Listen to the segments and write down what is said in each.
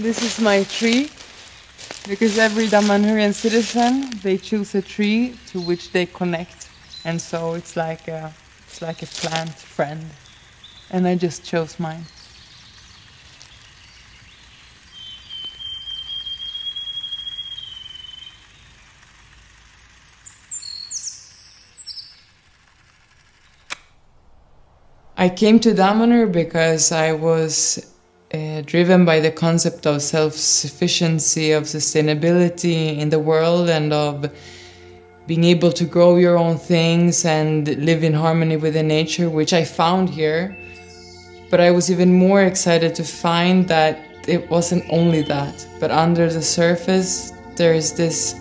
This is my tree. Because every Damanhurian citizen they choose a tree to which they connect, and so it's like a it's like a plant friend, and I just chose mine. I came to Damanhur because I was uh, driven by the concept of self sufficiency, of sustainability in the world, and of being able to grow your own things and live in harmony with the nature, which I found here. But I was even more excited to find that it wasn't only that, but under the surface, there's this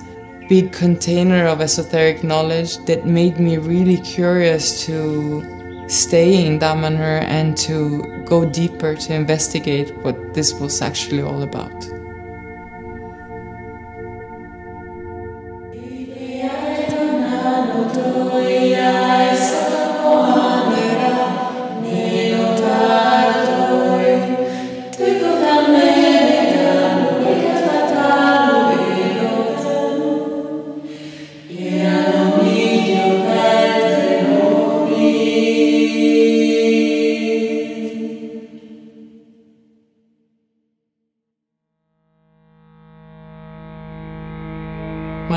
big container of esoteric knowledge that made me really curious to stay in Damanhur and to go deeper to investigate what this was actually all about.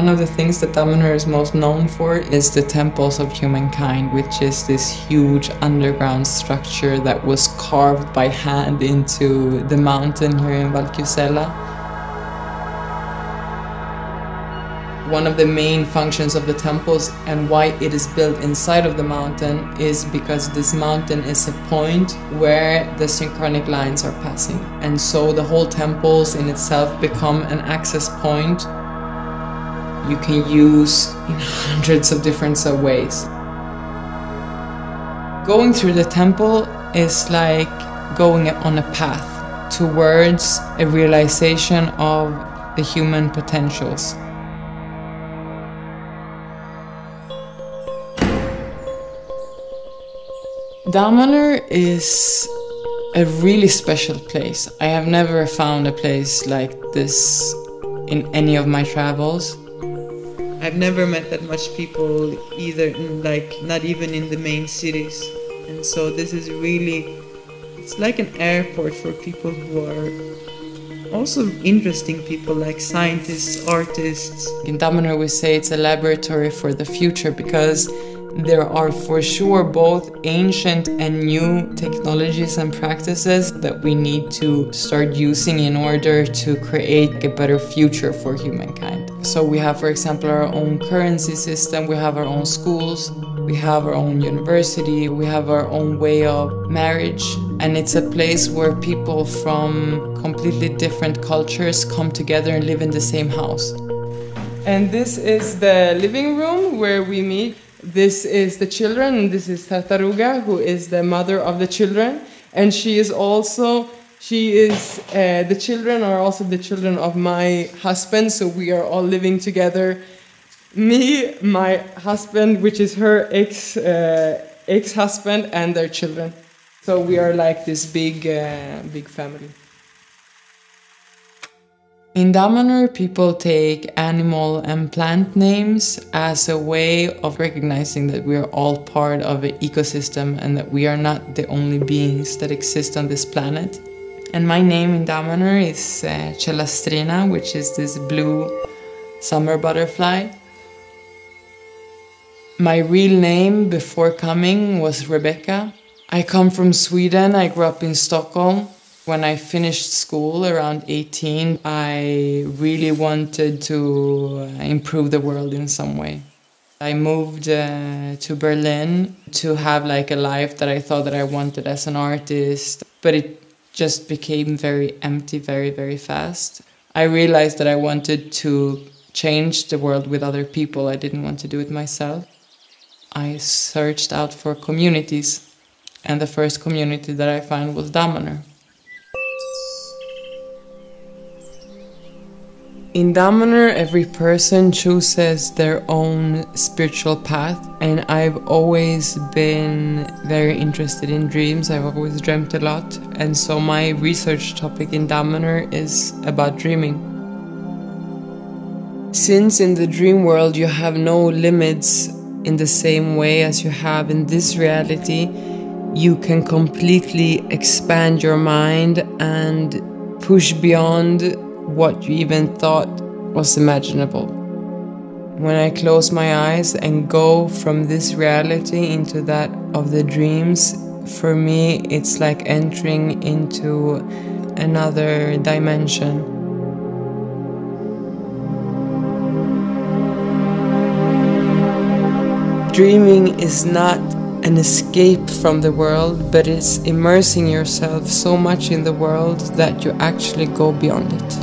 One of the things that Damanhur is most known for is the Temples of Humankind, which is this huge underground structure that was carved by hand into the mountain here in Valchiusella. One of the main functions of the temples and why it is built inside of the mountain is because this mountain is a point where the synchronic lines are passing. And so the whole temples in itself become an access point you can use in hundreds of different ways. Going through the temple is like going on a path towards a realization of the human potentials. Damanhur is a really special place. I have never found a place like this in any of my travels. I've never met that much people either, in, like not even in the main cities, and so this is really, it's like an airport for people who are also interesting people like scientists, artists. In Damanhur we say it's a laboratory for the future because there are for sure both ancient and new technologies and practices that we need to start using in order to create a better future for humankind. So we have, for example, our own currency system, we have our own schools, we have our own university, we have our own way of marriage, and it's a place where people from completely different cultures come together and live in the same house. And this is the living room where we meet this is the children, this is Tartaruga, who is the mother of the children, and she is also she is uh, the children are also the children of my husband, so we are all living together. Me, my husband, which is her ex uh, ex husband, and their children. So we are like this big uh, big family. In Damanhur, people take animal and plant names as a way of recognizing that we are all part of an ecosystem and that we are not the only beings that exist on this planet. And my name in Damanhur is uh, Chelastrina, which is this blue summer butterfly. My real name before coming was Rebecca. I come from Sweden, I grew up in Stockholm. When I finished school around 18, I really wanted to uh, improve the world in some way. I moved uh, to Berlin to have like a life that I thought that I wanted as an artist, but it just became very empty very very fast. I realized that I wanted to change the world with other people. I didn't want to do it myself. I searched out for communities, and the first community that I found was Damanhur. In Damanhur, every person chooses their own spiritual path, and I've always been very interested in dreams. I've always dreamt a lot, and so my research topic in Damanhur is about dreaming. Since in the dream world you have no limits in the same way as you have in this reality, you can completely expand your mind and push beyond what you even thought was imaginable. When I close my eyes and go from this reality into that of the dreams, for me it's like entering into another dimension. Dreaming is not an escape from the world, but it's immersing yourself so much in the world that you actually go beyond it.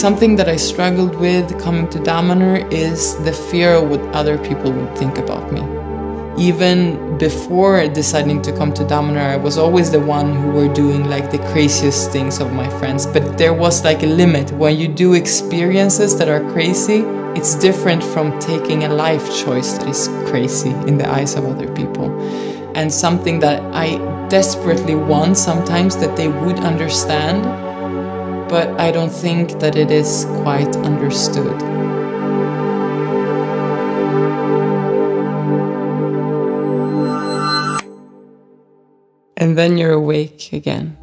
Something that I struggled with coming to Damanhur is the fear of what other people would think about me even before deciding to come to Damanhur, I was always the one who were doing like the craziest things of my friends. But there was like a limit. When you do experiences that are crazy, it's different from taking a life choice that is crazy in the eyes of other people. And something that I desperately want sometimes that they would understand, but I don't think that it is quite understood. and then you're awake again.